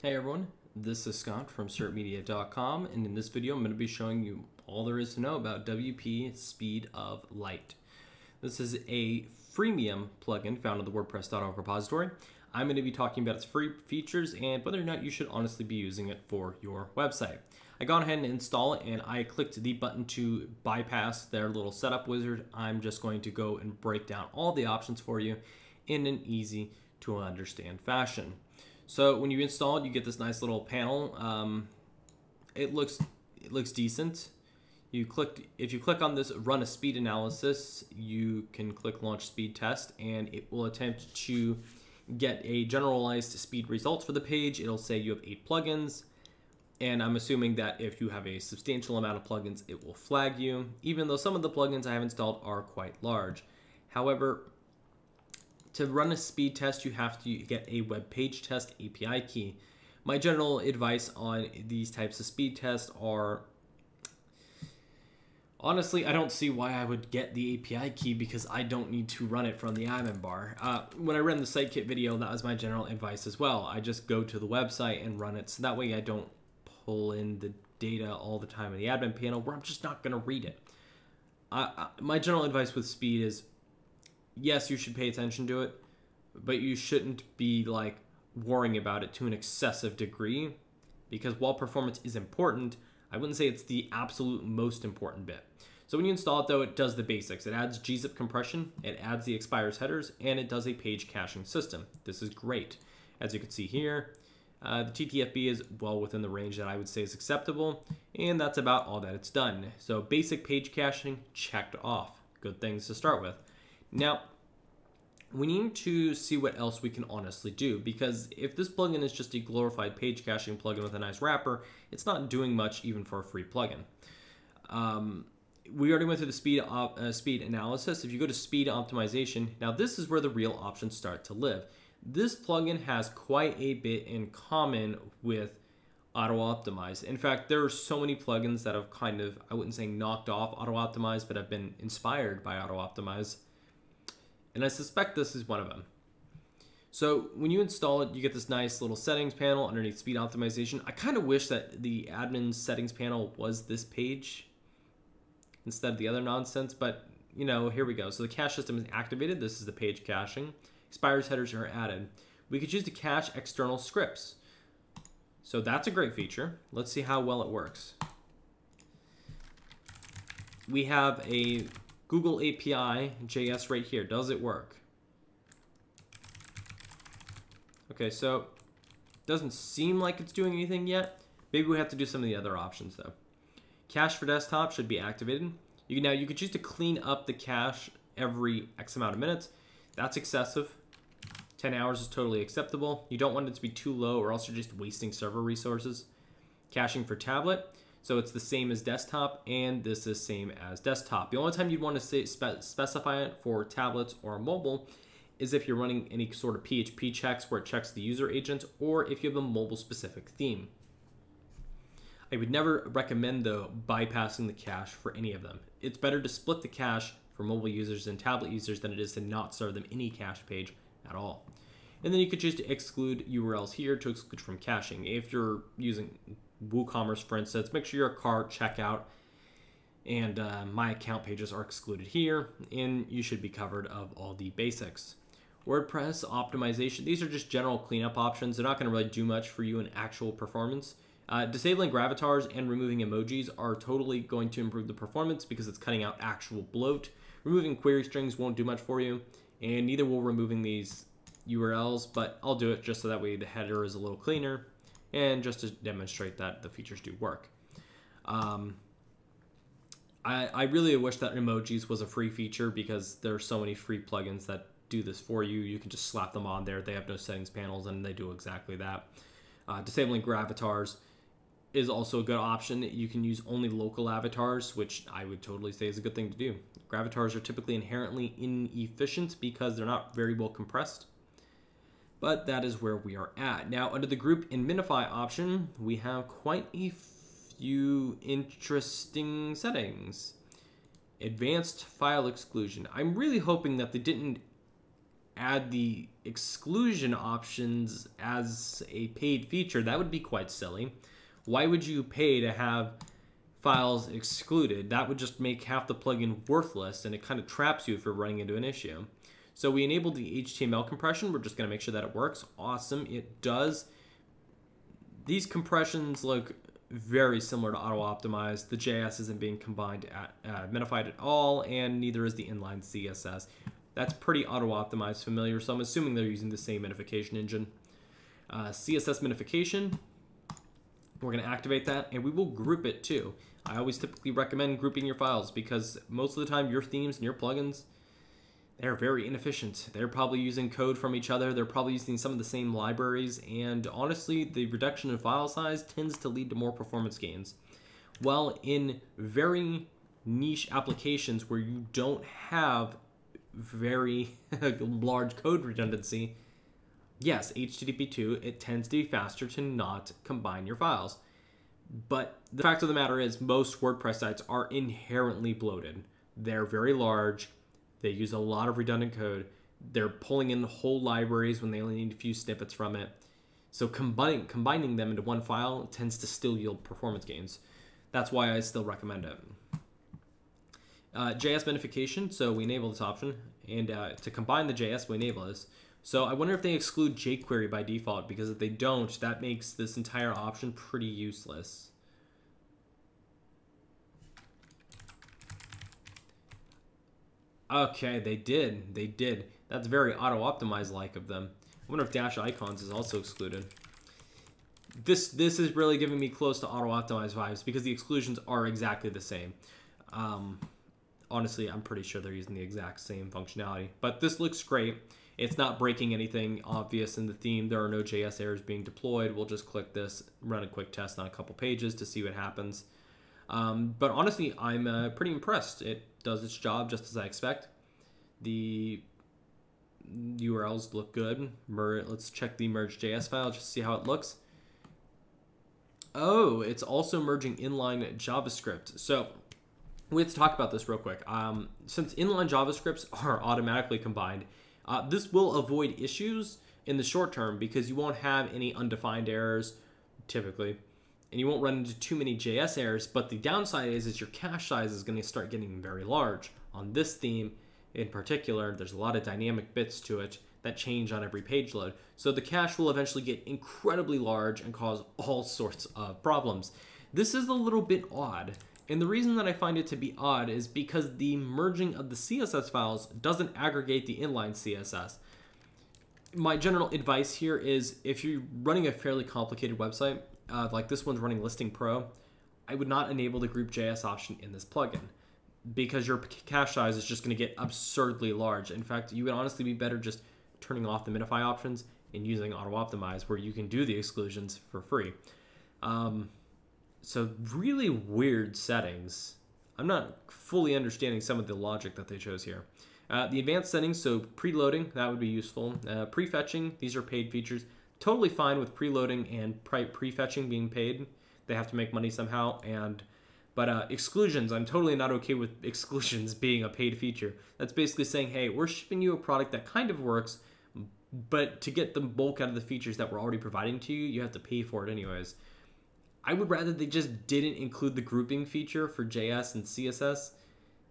Hey everyone, this is Scott from sertmedia.com and in this video I'm going to be showing you all there is to know about WP Speed of Light. This is a freemium plugin found in the WordPress.org repository. I'm going to be talking about its free features and whether or not you should honestly be using it for your website. I got ahead and install it and I clicked the button to bypass their little setup wizard. I'm just going to go and break down all the options for you in an easy to understand fashion. So when you install it, you get this nice little panel. Um, it looks it looks decent. You click if you click on this run a speed analysis, you can click launch speed test and it will attempt to get a generalized speed results for the page. It'll say you have eight plugins. And I'm assuming that if you have a substantial amount of plugins, it will flag you, even though some of the plugins I have installed are quite large. However, to run a speed test, you have to get a web page test API key. My general advice on these types of speed tests are honestly, I don't see why I would get the API key because I don't need to run it from the admin bar. Uh, when I ran the SiteKit video, that was my general advice as well. I just go to the website and run it so that way I don't pull in the data all the time in the admin panel where I'm just not going to read it. My general advice with speed is yes, you should pay attention to it, but you shouldn't be like worrying about it to an excessive degree because while performance is important, I wouldn't say it's the absolute most important bit. So when you install it though, it does the basics. It adds gzip compression, it adds the expires headers, and it does a page caching system. This is great. As you can see here, uh, the TTFB is well within the range that I would say is acceptable, and that's about all that it's done. So basic page caching checked off. Good things to start with. Now, we need to see what else we can honestly do because if this plugin is just a glorified page caching plugin with a nice wrapper, it's not doing much even for a free plugin. Um, we already went through the speed uh, speed analysis. If you go to speed optimization, now this is where the real options start to live. This plugin has quite a bit in common with Autoptimize. In fact, there are so many plugins that have kind of I wouldn't say knocked off Autoptimize, but have been inspired by Autoptimize and I suspect this is one of them. So when you install it, you get this nice little settings panel underneath speed optimization. I kind of wish that the admin settings panel was this page instead of the other nonsense, but you know, here we go. So the cache system is activated. This is the page caching. Expires headers are added. We could choose to cache external scripts. So that's a great feature. Let's see how well it works. We have a Google API JS right here. Does it work? Okay, so doesn't seem like it's doing anything yet. Maybe we have to do some of the other options though. Cache for desktop should be activated. You can, now you could choose to clean up the cache every X amount of minutes. That's excessive. 10 hours is totally acceptable. You don't want it to be too low or else you're just wasting server resources. Caching for tablet. So it's the same as desktop and this is same as desktop. The only time you'd want to spe specify it for tablets or mobile is if you're running any sort of PHP checks where it checks the user agent or if you have a mobile specific theme. I would never recommend though bypassing the cache for any of them. It's better to split the cache for mobile users and tablet users than it is to not serve them any cache page at all. And then you could choose to exclude URLs here to exclude from caching. If you're using WooCommerce, for instance, make sure your cart, checkout, and uh, my account pages are excluded here, and you should be covered of all the basics. WordPress optimization, these are just general cleanup options. They're not going to really do much for you in actual performance. Uh, disabling Gravatars and removing emojis are totally going to improve the performance because it's cutting out actual bloat. Removing query strings won't do much for you, and neither will removing these URLs, but I'll do it just so that way the header is a little cleaner and just to demonstrate that the features do work. Um, I, I really wish that emojis was a free feature because there are so many free plugins that do this for you. You can just slap them on there. They have no settings panels and they do exactly that. Uh, disabling Gravatars is also a good option. You can use only local avatars, which I would totally say is a good thing to do. Gravatars are typically inherently inefficient because they're not very well compressed but that is where we are at. Now, under the group in minify option, we have quite a few interesting settings. Advanced file exclusion. I'm really hoping that they didn't add the exclusion options as a paid feature, that would be quite silly. Why would you pay to have files excluded? That would just make half the plugin worthless and it kind of traps you if you're running into an issue. So we enabled the HTML compression. We're just going to make sure that it works. Awesome. It does. These compressions look very similar to Autoptimize. The JS isn't being combined at uh, minified at all, and neither is the inline CSS. That's pretty auto optimized familiar, so I'm assuming they're using the same minification engine. Uh, CSS minification, we're going to activate that, and we will group it too. I always typically recommend grouping your files because most of the time your themes and your plugins they're very inefficient. They're probably using code from each other. They're probably using some of the same libraries. And honestly, the reduction in file size tends to lead to more performance gains. While in very niche applications where you don't have very large code redundancy, yes, HTTP 2, it tends to be faster to not combine your files. But the fact of the matter is, most WordPress sites are inherently bloated. They're very large they use a lot of redundant code. They're pulling in whole libraries when they only need a few snippets from it. So combining combining them into one file tends to still yield performance gains. That's why I still recommend it. Uh, JS minification, so we enable this option, and uh, to combine the JS, we enable this. So I wonder if they exclude jQuery by default, because if they don't, that makes this entire option pretty useless. Okay, they did. They did. That's very auto-optimized like of them. I wonder if Dashicons is also excluded. This this is really giving me close to auto-optimized vibes because the exclusions are exactly the same. Um, honestly, I'm pretty sure they're using the exact same functionality. But this looks great. It's not breaking anything obvious in the theme. There are no JS errors being deployed. We'll just click this, run a quick test on a couple pages to see what happens. Um, but honestly, I'm uh, pretty impressed. It does its job just as I expect. The URLs look good. Mer let's check the merge.js file just to see how it looks. Oh, it's also merging inline JavaScript. So we have to talk about this real quick. Um, since inline JavaScripts are automatically combined, uh, this will avoid issues in the short term because you won't have any undefined errors typically and you won't run into too many JS errors. But the downside is, is your cache size is going to start getting very large. On this theme in particular, there's a lot of dynamic bits to it that change on every page load. So the cache will eventually get incredibly large and cause all sorts of problems. This is a little bit odd. And the reason that I find it to be odd is because the merging of the CSS files doesn't aggregate the inline CSS. My general advice here is if you're running a fairly complicated website, uh, like this one's running Listing Pro, I would not enable the group JS option in this plugin because your cache size is just going to get absurdly large. In fact, you would honestly be better just turning off the minify options and using Autoptimize where you can do the exclusions for free. Um, so really weird settings. I'm not fully understanding some of the logic that they chose here. Uh, the advanced settings, so preloading, that would be useful. Uh, prefetching, these are paid features totally fine with preloading and prefetching being paid. They have to make money somehow, and but uh, exclusions, I'm totally not okay with exclusions being a paid feature. That's basically saying, hey, we're shipping you a product that kind of works, but to get the bulk out of the features that we're already providing to you, you have to pay for it anyways. I would rather they just didn't include the grouping feature for JS and CSS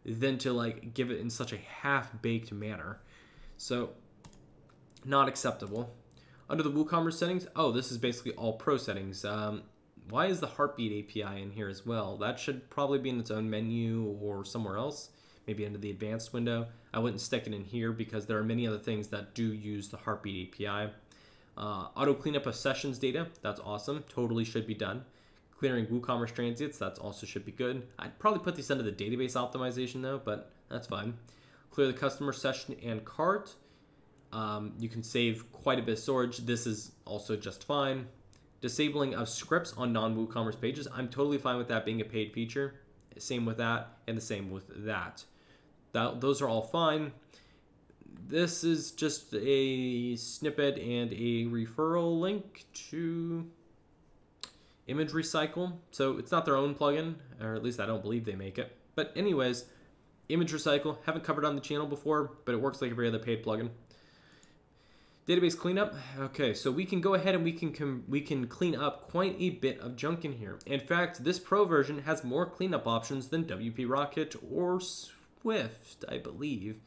than to like give it in such a half-baked manner. So, not acceptable. Under the WooCommerce settings, oh, this is basically all pro settings. Um, why is the Heartbeat API in here as well? That should probably be in its own menu or somewhere else, maybe under the advanced window. I wouldn't stick it in here because there are many other things that do use the Heartbeat API. Uh, auto cleanup of sessions data, that's awesome. Totally should be done. Clearing WooCommerce transients—that's also should be good. I'd probably put these under the database optimization though, but that's fine. Clear the customer session and cart. Um, you can save quite a bit of storage. This is also just fine. Disabling of scripts on non-WooCommerce pages. I'm totally fine with that being a paid feature. Same with that, and the same with that. that those are all fine. This is just a snippet and a referral link to Image Recycle. So it's not their own plugin, or at least I don't believe they make it. But anyways, Image Recycle, haven't covered on the channel before, but it works like every other paid plugin. Database cleanup. Okay, so we can go ahead and we can we can clean up quite a bit of junk in here. In fact, this Pro version has more cleanup options than WP Rocket or Swift, I believe,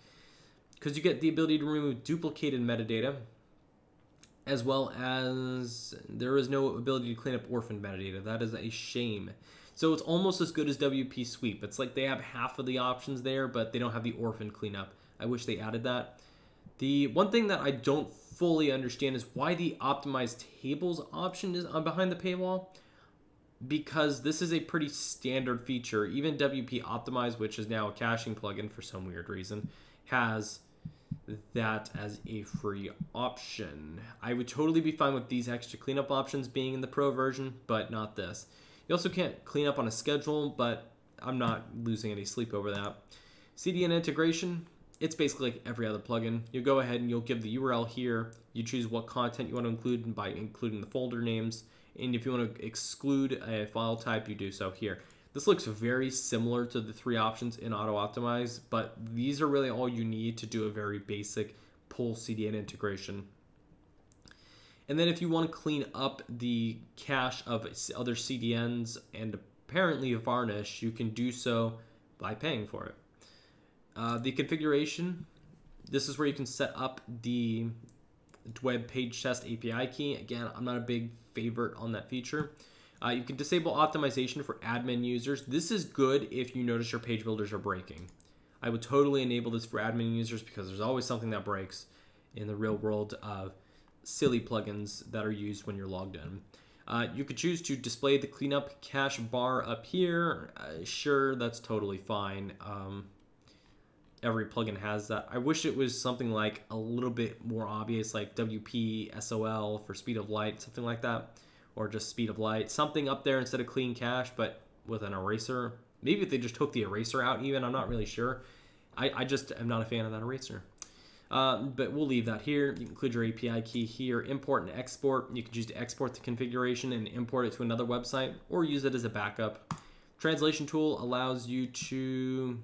because you get the ability to remove duplicated metadata, as well as there is no ability to clean up orphaned metadata. That is a shame. So it's almost as good as WP Sweep. It's like they have half of the options there, but they don't have the orphan cleanup. I wish they added that. The one thing that I don't fully understand is why the optimized tables option is uh, behind the paywall because this is a pretty standard feature. Even WP Optimize, which is now a caching plugin for some weird reason, has that as a free option. I would totally be fine with these extra cleanup options being in the pro version, but not this. You also can't clean up on a schedule, but I'm not losing any sleep over that. CDN integration, it's basically like every other plugin. You go ahead and you'll give the URL here. You choose what content you want to include by including the folder names. And if you want to exclude a file type, you do so here. This looks very similar to the three options in Autoptimize, but these are really all you need to do a very basic pull CDN integration. And then if you want to clean up the cache of other CDNs and apparently varnish, you can do so by paying for it. Uh, the configuration, this is where you can set up the web page test API key. Again, I'm not a big favorite on that feature. Uh, you can disable optimization for admin users. This is good if you notice your page builders are breaking. I would totally enable this for admin users because there's always something that breaks in the real world of silly plugins that are used when you're logged in. Uh, you could choose to display the cleanup cache bar up here. Uh, sure, that's totally fine. Um, every plugin has that. I wish it was something like a little bit more obvious, like WP SOL for speed of light, something like that, or just speed of light, something up there instead of clean cache, but with an eraser. Maybe if they just took the eraser out, even I'm not really sure. I, I just am not a fan of that eraser. Uh, but we'll leave that here. You include your API key here, import and export. You can choose to export the configuration and import it to another website or use it as a backup. Translation tool allows you to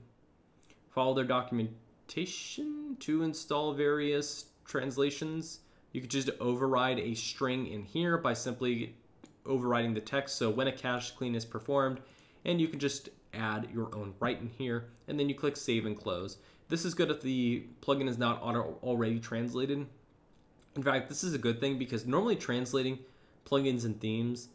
follow their documentation to install various translations. You could just override a string in here by simply overriding the text. So when a cache clean is performed, and you can just add your own right in here, and then you click save and close. This is good if the plugin is not already translated. In fact, this is a good thing because normally translating plugins and themes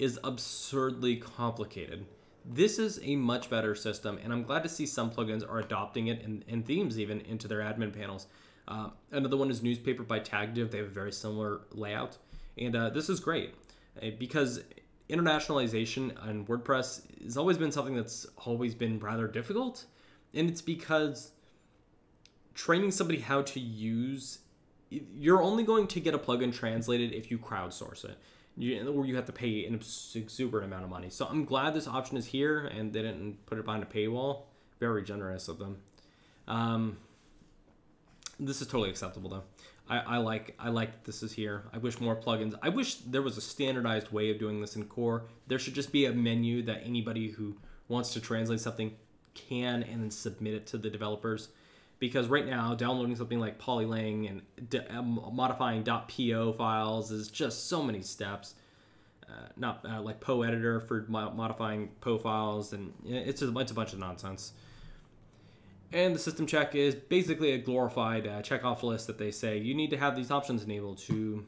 is absurdly complicated. This is a much better system, and I'm glad to see some plugins are adopting it and, and themes even into their admin panels. Uh, another one is Newspaper by Tagdiv. They have a very similar layout, and uh, this is great uh, because internationalization on WordPress has always been something that's always been rather difficult, and it's because training somebody how to use you're only going to get a plugin translated if you crowdsource it you, or you have to pay an exuberant amount of money. So I'm glad this option is here and they didn't put it behind a paywall. Very generous of them. Um, this is totally acceptable though. I, I like I like this is here. I wish more plugins. I wish there was a standardized way of doing this in Core. There should just be a menu that anybody who wants to translate something can and then submit it to the developers because right now downloading something like Polylang and um, modifying .po files is just so many steps. Uh, not uh, like Po editor for mo modifying Po files, and it's a, it's a bunch of nonsense. And the system check is basically a glorified uh, checkoff list that they say you need to have these options enabled to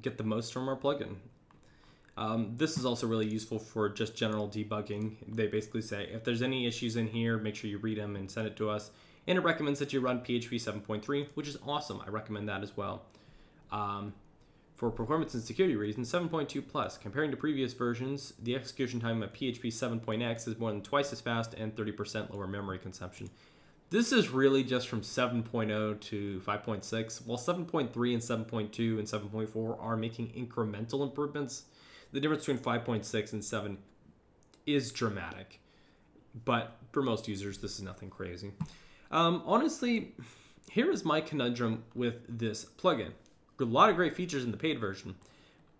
get the most from our plugin. Um, this is also really useful for just general debugging. They basically say if there's any issues in here, make sure you read them and send it to us. And it recommends that you run PHP 7.3, which is awesome. I recommend that as well. Um, for performance and security reasons, 7.2 plus. Comparing to previous versions, the execution time of PHP 7.x is more than twice as fast and 30% lower memory consumption. This is really just from 7.0 to 5.6, while 7.3 and 7.2 and 7.4 are making incremental improvements the difference between 5.6 and 7 is dramatic. But for most users, this is nothing crazy. Um, honestly, here is my conundrum with this plugin. A lot of great features in the paid version,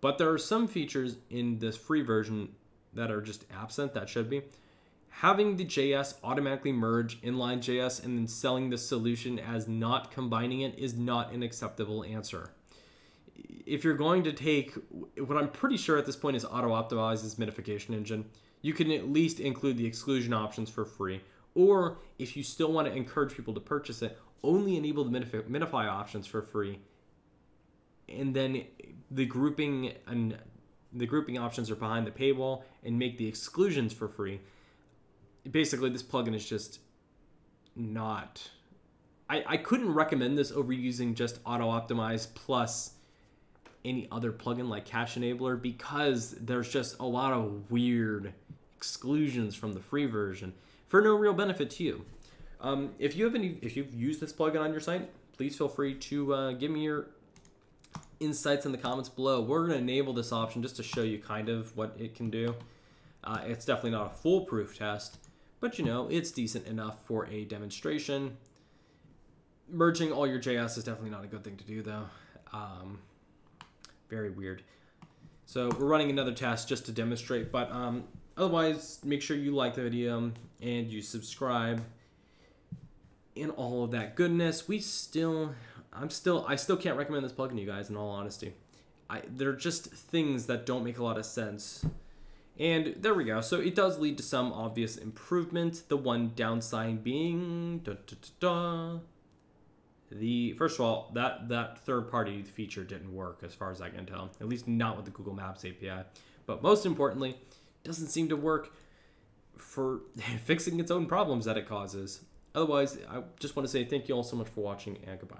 but there are some features in this free version that are just absent that should be. having the JS automatically merge inline JS and then selling the solution as not combining it is not an acceptable answer. If you're going to take what I'm pretty sure at this point is Autoptimize's minification engine, you can at least include the exclusion options for free. Or if you still want to encourage people to purchase it, only enable the minify options for free. And then the grouping and the grouping options are behind the paywall and make the exclusions for free. Basically, this plugin is just not. I, I couldn't recommend this over using just Autoptimize plus any other plugin like Cache Enabler because there's just a lot of weird exclusions from the free version for no real benefit to you. Um, if you have any, if you've used this plugin on your site, please feel free to uh, give me your insights in the comments below. We're going to enable this option just to show you kind of what it can do. Uh, it's definitely not a foolproof test, but you know, it's decent enough for a demonstration. Merging all your JS is definitely not a good thing to do though. Um, very weird. So we're running another test just to demonstrate, but um, otherwise, make sure you like the video and you subscribe and all of that goodness. We still, I'm still, I still can't recommend this plugin you guys in all honesty. I, they're just things that don't make a lot of sense. And there we go. So it does lead to some obvious improvement. The one downside being, da, da, da, the first of all, that that third party feature didn't work as far as I can tell. At least not with the Google Maps API. But most importantly, doesn't seem to work for fixing its own problems that it causes. Otherwise, I just want to say thank you all so much for watching and goodbye.